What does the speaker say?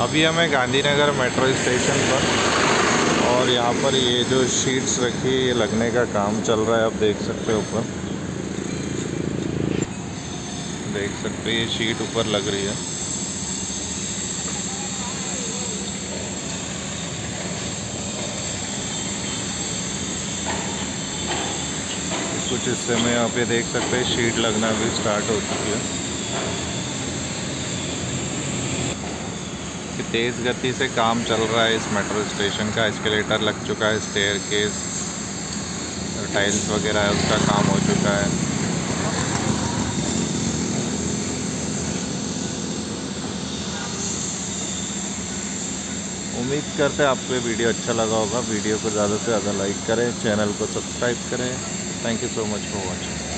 अभी हमें Gandhinagar metro station पर और यहाँ पर ये जो शीट्स रखी है ये लगने का काम चल रहा है, आप देख सकते हो ऊपर। देख सकते ये शीट ऊपर लग रही है। कुछ हिस्से में यहाँ पे देख सकते हैं, शीट लगना भी स्टार्ट हो चुकी है कि तेज़ गति से काम चल रहा है इस मेट्रो स्टेशन का। एस्केलेटर लग चुका है स्टेयर केस टाइल्स वगैरह है उसका काम हो चुका है। उम्मीद करते हैं आपको ये वीडियो अच्छा लगा होगा। वीडियो को ज़्यादा से ज़्यादा लाइक करें, चैनल को सब्सक्राइब करें। Thank you so much for watching